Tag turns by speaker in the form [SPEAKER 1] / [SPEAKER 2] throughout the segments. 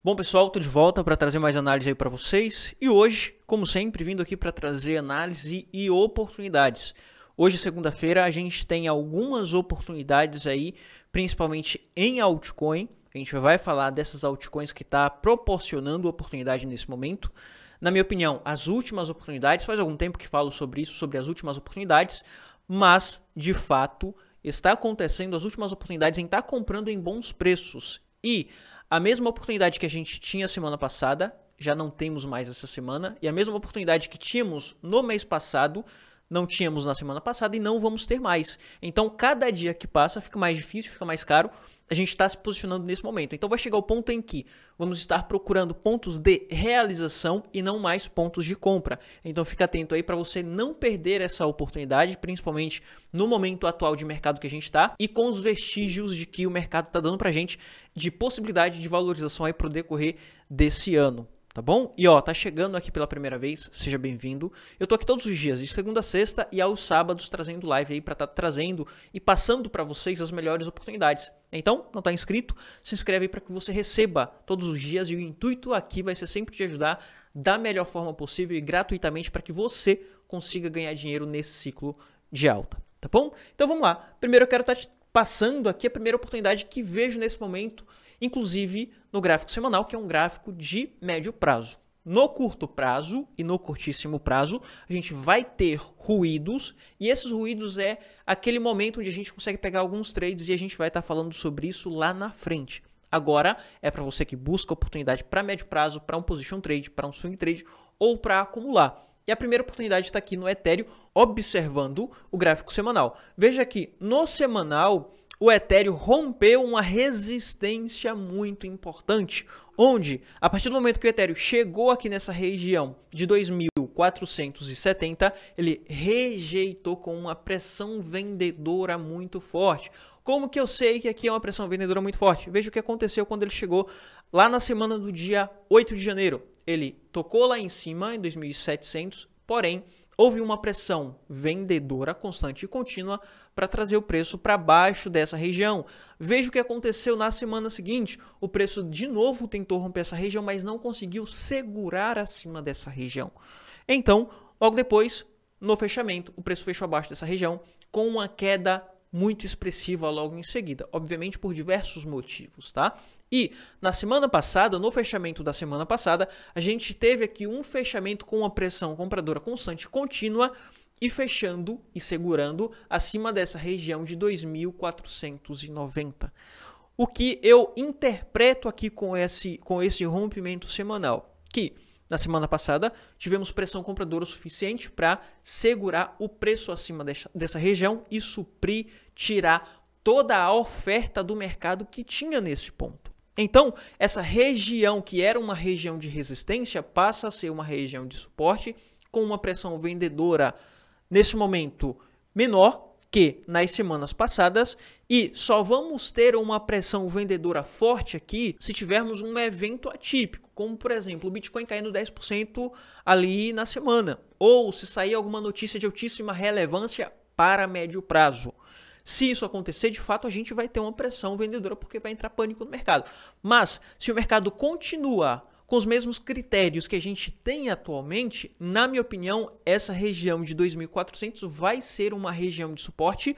[SPEAKER 1] Bom, pessoal, tô de volta para trazer mais análise aí para vocês. E hoje, como sempre, vindo aqui para trazer análise e oportunidades. Hoje, segunda-feira, a gente tem algumas oportunidades aí, principalmente em altcoin. A gente vai falar dessas altcoins que está proporcionando oportunidade nesse momento. Na minha opinião, as últimas oportunidades, faz algum tempo que falo sobre isso, sobre as últimas oportunidades, mas de fato está acontecendo as últimas oportunidades em estar tá comprando em bons preços. E a mesma oportunidade que a gente tinha semana passada, já não temos mais essa semana. E a mesma oportunidade que tínhamos no mês passado, não tínhamos na semana passada e não vamos ter mais. Então, cada dia que passa fica mais difícil, fica mais caro a gente está se posicionando nesse momento. Então vai chegar o ponto em que vamos estar procurando pontos de realização e não mais pontos de compra. Então fica atento aí para você não perder essa oportunidade, principalmente no momento atual de mercado que a gente está e com os vestígios de que o mercado está dando para a gente de possibilidade de valorização aí para o decorrer desse ano tá bom? E ó, tá chegando aqui pela primeira vez, seja bem-vindo. Eu tô aqui todos os dias, de segunda a sexta e aos sábados trazendo live aí para estar tá trazendo e passando para vocês as melhores oportunidades. Então, não tá inscrito? Se inscreve aí para que você receba todos os dias e o intuito aqui vai ser sempre te ajudar da melhor forma possível e gratuitamente para que você consiga ganhar dinheiro nesse ciclo de alta, tá bom? Então vamos lá. Primeiro eu quero estar tá passando aqui a primeira oportunidade que vejo nesse momento inclusive no gráfico semanal, que é um gráfico de médio prazo. No curto prazo e no curtíssimo prazo, a gente vai ter ruídos, e esses ruídos é aquele momento onde a gente consegue pegar alguns trades e a gente vai estar tá falando sobre isso lá na frente. Agora é para você que busca oportunidade para médio prazo, para um position trade, para um swing trade ou para acumular. E a primeira oportunidade está aqui no Ethereum, observando o gráfico semanal. Veja que no semanal o Ethereum rompeu uma resistência muito importante, onde, a partir do momento que o Ethereum chegou aqui nessa região de 2.470, ele rejeitou com uma pressão vendedora muito forte. Como que eu sei que aqui é uma pressão vendedora muito forte? Veja o que aconteceu quando ele chegou lá na semana do dia 8 de janeiro. Ele tocou lá em cima, em 2.700, porém, houve uma pressão vendedora constante e contínua para trazer o preço para baixo dessa região. Veja o que aconteceu na semana seguinte. O preço de novo tentou romper essa região, mas não conseguiu segurar acima dessa região. Então, logo depois, no fechamento, o preço fechou abaixo dessa região com uma queda muito expressiva logo em seguida, obviamente por diversos motivos, tá? E na semana passada, no fechamento da semana passada, a gente teve aqui um fechamento com uma pressão compradora constante contínua e fechando e segurando acima dessa região de 2.490. O que eu interpreto aqui com esse, com esse rompimento semanal? Que na semana passada tivemos pressão compradora suficiente para segurar o preço acima dessa, dessa região e suprir, tirar toda a oferta do mercado que tinha nesse ponto. Então, essa região que era uma região de resistência passa a ser uma região de suporte com uma pressão vendedora nesse momento menor que nas semanas passadas e só vamos ter uma pressão vendedora forte aqui se tivermos um evento atípico, como por exemplo o Bitcoin caindo 10% ali na semana, ou se sair alguma notícia de altíssima relevância para médio prazo. Se isso acontecer, de fato, a gente vai ter uma pressão vendedora porque vai entrar pânico no mercado. Mas se o mercado continuar com os mesmos critérios que a gente tem atualmente, na minha opinião, essa região de 2.400 vai ser uma região de suporte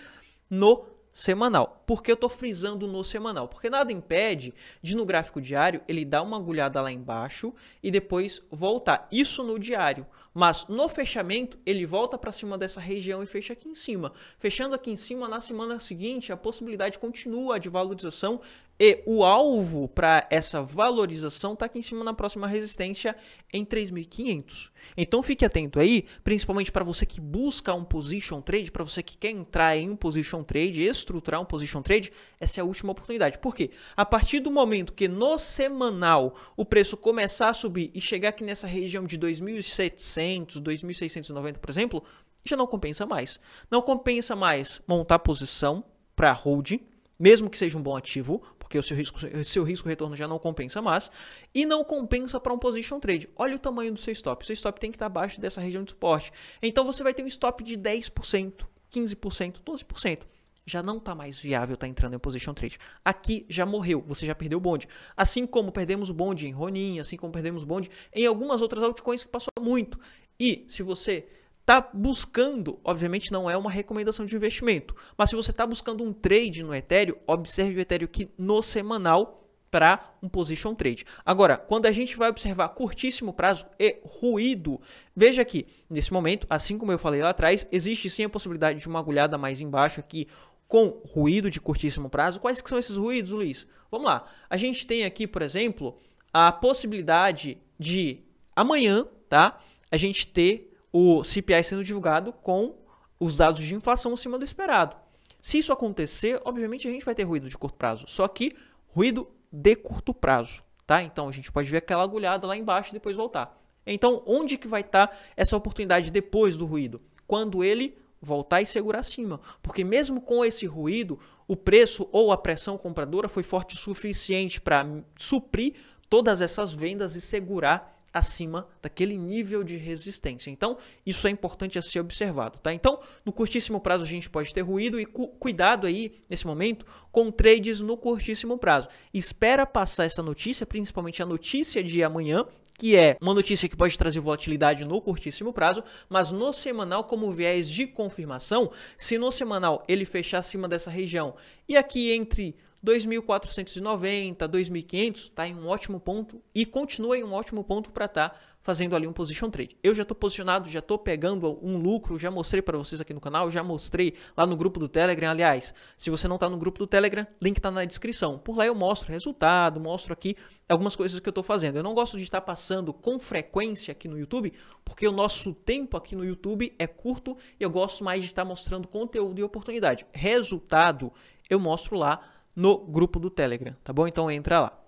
[SPEAKER 1] no semanal. Por que eu estou frisando no semanal? Porque nada impede de no gráfico diário ele dar uma agulhada lá embaixo e depois voltar. Isso no diário. Mas no fechamento ele volta para cima dessa região e fecha aqui em cima. Fechando aqui em cima, na semana seguinte a possibilidade continua de valorização e o alvo para essa valorização está aqui em cima na próxima resistência em 3.500. Então fique atento aí, principalmente para você que busca um position trade, para você que quer entrar em um position trade, estruturar um position trade, essa é a última oportunidade. Por quê? A partir do momento que no semanal o preço começar a subir e chegar aqui nessa região de 2.700, 2.690, por exemplo, já não compensa mais. Não compensa mais montar posição para holding, mesmo que seja um bom ativo, porque o seu risco, seu risco retorno já não compensa mais, e não compensa para um position trade. Olha o tamanho do seu stop. O seu stop tem que estar abaixo dessa região de suporte. Então você vai ter um stop de 10%, 15%, 12%. já não está mais viável estar tá entrando em position trade. Aqui já morreu, você já perdeu o bonde. Assim como perdemos o bonde em Ronin, assim como perdemos o bonde em algumas outras altcoins que passou muito. E se você está buscando, obviamente não é uma recomendação de investimento, mas se você está buscando um trade no Ethereum, observe o Ethereum aqui no semanal para um position trade. Agora, quando a gente vai observar curtíssimo prazo e ruído, veja aqui, nesse momento, assim como eu falei lá atrás, existe sim a possibilidade de uma agulhada mais embaixo aqui com ruído de curtíssimo prazo. Quais que são esses ruídos, Luiz? Vamos lá. A gente tem aqui, por exemplo, a possibilidade de amanhã, tá? A gente ter o CPI sendo divulgado com os dados de inflação acima do esperado. Se isso acontecer, obviamente a gente vai ter ruído de curto prazo. Só que ruído de curto prazo, tá? Então a gente pode ver aquela agulhada lá embaixo e depois voltar. Então, onde que vai estar tá essa oportunidade depois do ruído? Quando ele voltar e segurar acima, porque mesmo com esse ruído, o preço ou a pressão compradora foi forte o suficiente para suprir todas essas vendas e segurar acima daquele nível de resistência. Então, isso é importante a ser observado, tá? Então, no curtíssimo prazo a gente pode ter ruído e cu cuidado aí nesse momento com trades no curtíssimo prazo. Espera passar essa notícia, principalmente a notícia de amanhã, que é uma notícia que pode trazer volatilidade no curtíssimo prazo, mas no semanal como viés de confirmação, se no semanal ele fechar acima dessa região e aqui entre 2.490, 2.500, está em um ótimo ponto e continua em um ótimo ponto para estar tá fazendo ali um position trade. Eu já estou posicionado, já estou pegando um lucro, já mostrei para vocês aqui no canal, já mostrei lá no grupo do Telegram. Aliás, se você não está no grupo do Telegram, link está na descrição. Por lá eu mostro resultado, mostro aqui algumas coisas que eu estou fazendo. Eu não gosto de estar passando com frequência aqui no YouTube, porque o nosso tempo aqui no YouTube é curto e eu gosto mais de estar mostrando conteúdo e oportunidade. Resultado eu mostro lá no grupo do Telegram, tá bom? Então entra lá.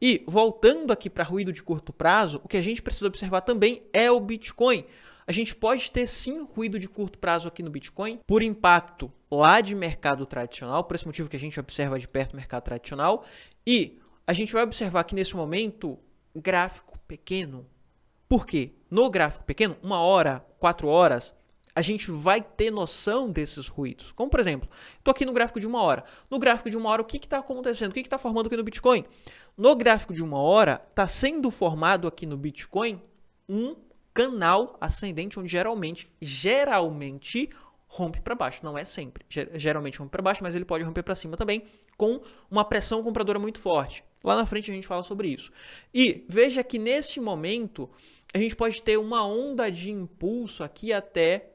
[SPEAKER 1] E voltando aqui para ruído de curto prazo, o que a gente precisa observar também é o Bitcoin. A gente pode ter sim ruído de curto prazo aqui no Bitcoin por impacto lá de mercado tradicional, por esse motivo que a gente observa de perto o mercado tradicional. E a gente vai observar aqui nesse momento gráfico pequeno. Por quê? No gráfico pequeno, uma hora, quatro horas, a gente vai ter noção desses ruídos. Como, por exemplo, estou aqui no gráfico de uma hora. No gráfico de uma hora, o que está acontecendo? O que está formando aqui no Bitcoin? No gráfico de uma hora, está sendo formado aqui no Bitcoin um canal ascendente, onde geralmente, geralmente, rompe para baixo. Não é sempre. Geralmente rompe para baixo, mas ele pode romper para cima também, com uma pressão compradora muito forte. Lá na frente a gente fala sobre isso. E veja que nesse momento a gente pode ter uma onda de impulso aqui até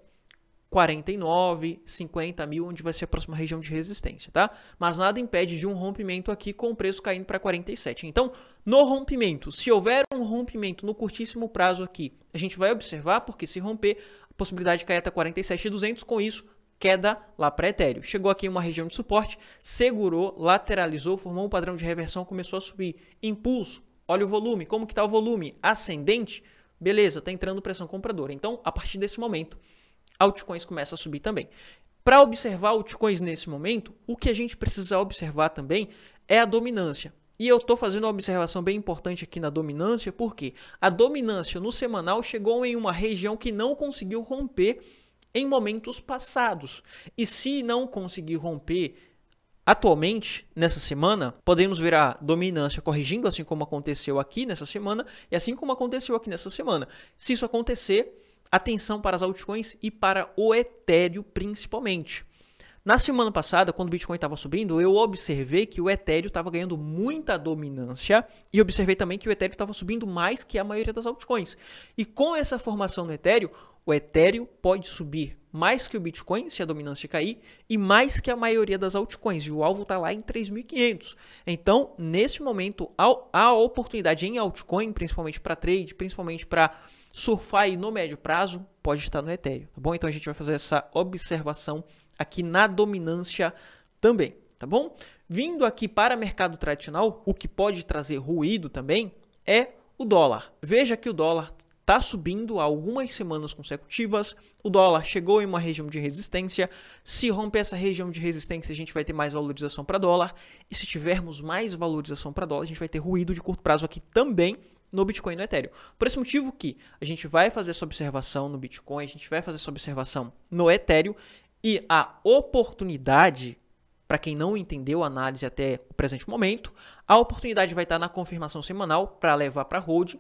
[SPEAKER 1] 49, 50 mil, onde vai ser a próxima região de resistência, tá? Mas nada impede de um rompimento aqui com o preço caindo para 47. Então, no rompimento, se houver um rompimento no curtíssimo prazo aqui, a gente vai observar, porque se romper, a possibilidade de cair até 47,200, com isso, queda lá para Ethereum. Chegou aqui em uma região de suporte, segurou, lateralizou, formou um padrão de reversão, começou a subir. Impulso, olha o volume, como que está o volume? Ascendente? Beleza, está entrando pressão compradora. Então, a partir desse momento altcoins começam a subir também. Para observar altcoins nesse momento, o que a gente precisa observar também é a dominância. E eu estou fazendo uma observação bem importante aqui na dominância, porque a dominância no semanal chegou em uma região que não conseguiu romper em momentos passados. E se não conseguir romper atualmente, nessa semana, podemos ver a dominância corrigindo, assim como aconteceu aqui nessa semana, e assim como aconteceu aqui nessa semana. Se isso acontecer, atenção para as altcoins e para o Ethereum principalmente. Na semana passada, quando o Bitcoin estava subindo, eu observei que o Ethereum estava ganhando muita dominância e observei também que o Ethereum estava subindo mais que a maioria das altcoins. E com essa formação no Ethereum, o Ethereum pode subir mais que o Bitcoin se a dominância cair e mais que a maioria das altcoins. E o alvo está lá em 3.500. Então, nesse momento, a oportunidade em altcoin, principalmente para trade, principalmente para surfar aí no médio prazo, pode estar no Ethereum, tá bom? Então a gente vai fazer essa observação aqui na dominância também, tá bom? Vindo aqui para mercado tradicional, o que pode trazer ruído também é o dólar. Veja que o dólar está subindo há algumas semanas consecutivas. O dólar chegou em uma região de resistência. Se romper essa região de resistência, a gente vai ter mais valorização para dólar. E se tivermos mais valorização para dólar, a gente vai ter ruído de curto prazo aqui também no Bitcoin e no Ethereum. Por esse motivo que a gente vai fazer essa observação no Bitcoin, a gente vai fazer essa observação no Ethereum e a oportunidade para quem não entendeu a análise até o presente momento. A oportunidade vai estar na confirmação semanal para levar para hold,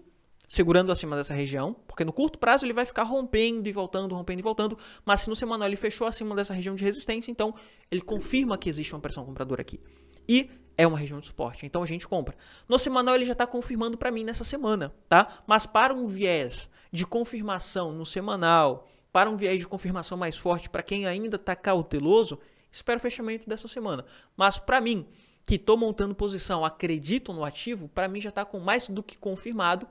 [SPEAKER 1] segurando acima dessa região, porque no curto prazo ele vai ficar rompendo e voltando, rompendo e voltando, mas se no semanal ele fechou acima dessa região de resistência, então ele confirma que existe uma pressão compradora aqui. E é uma região de suporte, então a gente compra. No semanal ele já está confirmando para mim nessa semana, tá? Mas para um viés de confirmação no semanal, para um viés de confirmação mais forte para quem ainda está cauteloso, espero o fechamento dessa semana. Mas para mim, que estou montando posição, acredito no ativo, para mim já está com mais do que confirmado.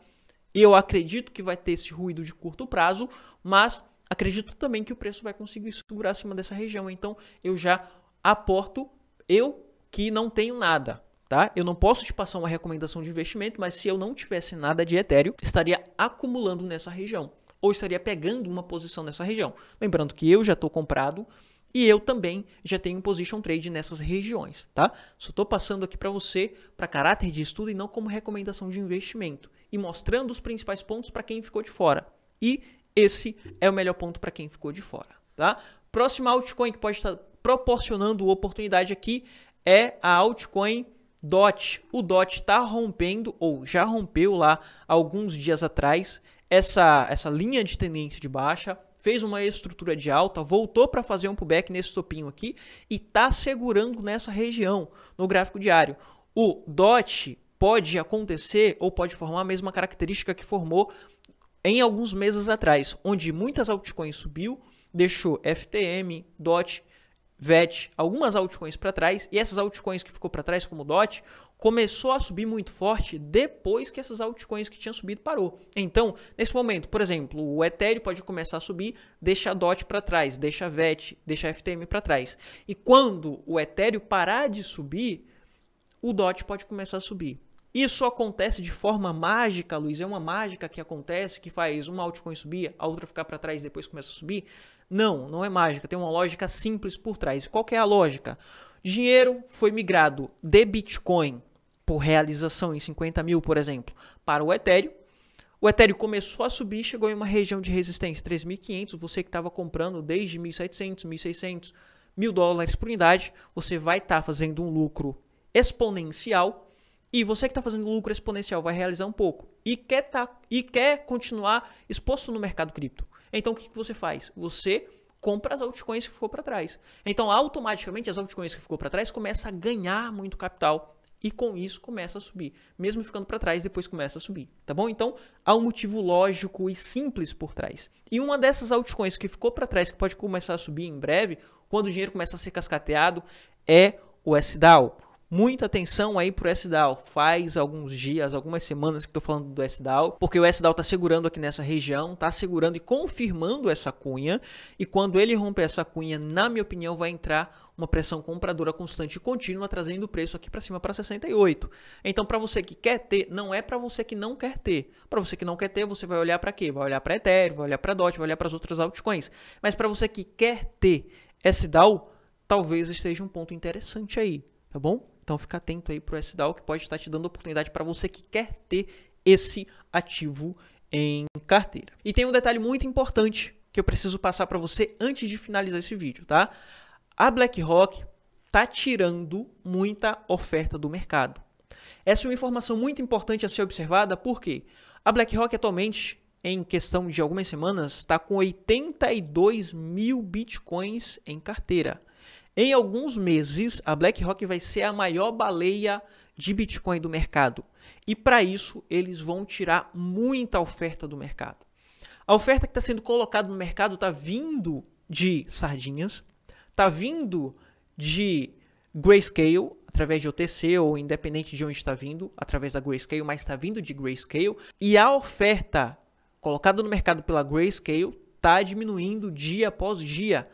[SPEAKER 1] Eu acredito que vai ter esse ruído de curto prazo, mas acredito também que o preço vai conseguir segurar acima dessa região. Então eu já aporto, eu que não tenho nada, tá? Eu não posso te passar uma recomendação de investimento, mas se eu não tivesse nada de Ethereum, estaria acumulando nessa região ou estaria pegando uma posição nessa região. Lembrando que eu já estou comprado e eu também já tenho position trade nessas regiões, tá? Só estou passando aqui para você para caráter de estudo e não como recomendação de investimento e mostrando os principais pontos para quem ficou de fora. E esse é o melhor ponto para quem ficou de fora, tá? Próxima altcoin que pode estar proporcionando oportunidade aqui é a altcoin DOT. O DOT está rompendo ou já rompeu lá alguns dias atrás essa essa linha de tendência de baixa fez uma estrutura de alta, voltou para fazer um pullback nesse topinho aqui e está segurando nessa região no gráfico diário. O DOT pode acontecer ou pode formar a mesma característica que formou em alguns meses atrás, onde muitas altcoins subiu, deixou FTM, DOT, VET, algumas altcoins para trás, e essas altcoins que ficou para trás, como o DOT, começou a subir muito forte depois que essas altcoins que tinham subido parou. Então, nesse momento, por exemplo, o Ethereum pode começar a subir, deixa a DOT para trás, deixa a VET, deixa a FTM para trás. E quando o Ethereum parar de subir, o DOT pode começar a subir. Isso acontece de forma mágica, Luiz? É uma mágica que acontece, que faz uma altcoin subir, a outra ficar para trás e depois começa a subir? Não, não é mágica. Tem uma lógica simples por trás. Qual é a lógica? Dinheiro foi migrado de Bitcoin por realização em 50 mil, por exemplo, para o Ethereum. O Ethereum começou a subir, chegou em uma região de resistência 3.500. Você que estava comprando desde 1.700, 1.600, mil dólares por unidade, você vai estar tá fazendo um lucro exponencial. E você que está fazendo lucro exponencial vai realizar um pouco e quer, tá, e quer continuar exposto no mercado cripto. Então o que, que você faz? Você compra as altcoins que ficou para trás. Então automaticamente as altcoins que ficou para trás começam a ganhar muito capital e com isso começa a subir. Mesmo ficando para trás, depois começa a subir, tá bom? Então, há um motivo lógico e simples por trás. E uma dessas altcoins que ficou para trás, que pode começar a subir em breve, quando o dinheiro começa a ser cascateado, é o SDAO. Muita atenção aí pro SDAO. Faz alguns dias, algumas semanas que estou falando do SDAO, porque o SDAO está segurando aqui nessa região, está segurando e confirmando essa cunha. E quando ele romper essa cunha, na minha opinião, vai entrar uma pressão compradora constante e contínua, trazendo o preço aqui para cima para 68. Então, para você que quer ter, não é para você que não quer ter. Para você que não quer ter, você vai olhar para quê? Vai olhar para Ethereum, vai olhar para DOT, vai olhar para as outras altcoins. Mas para você que quer ter SDAO, talvez esteja um ponto interessante aí, tá bom? Então fica atento aí para o SDAO que pode estar te dando oportunidade para você que quer ter esse ativo em carteira. E tem um detalhe muito importante que eu preciso passar para você antes de finalizar esse vídeo, tá? A BlackRock está tirando muita oferta do mercado. Essa é uma informação muito importante a ser observada porque a BlackRock atualmente, em questão de algumas semanas, está com 82 mil bitcoins em carteira. Em alguns meses, a BlackRock vai ser a maior baleia de Bitcoin do mercado. E para isso, eles vão tirar muita oferta do mercado. A oferta que está sendo colocada no mercado está vindo de sardinhas, está vindo de Grayscale, através de OTC ou independente de onde está vindo, através da Grayscale, mas está vindo de Grayscale. E a oferta colocada no mercado pela Grayscale está diminuindo dia após dia.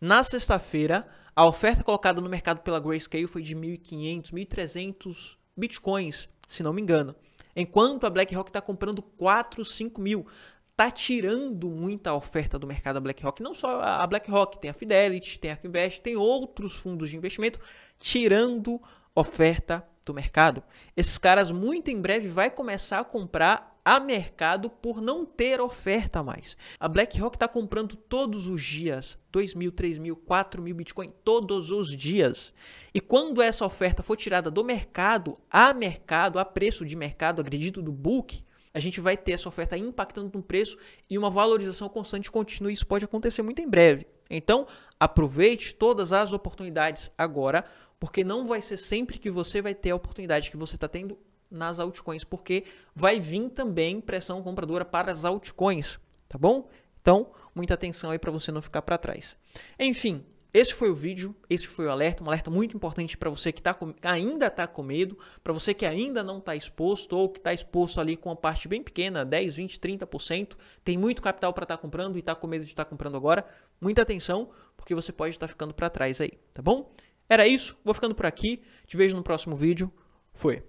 [SPEAKER 1] Na sexta-feira, a oferta colocada no mercado pela Grayscale foi de 1.500, 1.300 bitcoins, se não me engano. Enquanto a BlackRock está comprando 4, 5 mil. Está tirando muita oferta do mercado da BlackRock. Não só a BlackRock, tem a Fidelity, tem a Arkinvest, tem outros fundos de investimento tirando oferta do mercado. Esses caras muito em breve vai começar a comprar a mercado por não ter oferta mais. A BlackRock está comprando todos os dias 2 mil, 3 mil, 4 mil Bitcoin todos os dias. E quando essa oferta for tirada do mercado, a mercado, a preço de mercado, acredito do book, a gente vai ter essa oferta impactando no preço e uma valorização constante contínua. Isso pode acontecer muito em breve. Então, aproveite todas as oportunidades agora, porque não vai ser sempre que você vai ter a oportunidade que você está tendo nas altcoins, porque vai vir também pressão compradora para as altcoins, tá bom? Então, muita atenção aí para você não ficar para trás. Enfim, esse foi o vídeo, esse foi o alerta, um alerta muito importante para você que tá com, ainda está com medo, para você que ainda não está exposto ou que está exposto ali com uma parte bem pequena, 10, 20, 30%, tem muito capital para estar tá comprando e está com medo de estar tá comprando agora. Muita atenção, porque você pode estar tá ficando para trás aí, tá bom? Era isso, vou ficando por aqui, te vejo no próximo vídeo. Foi.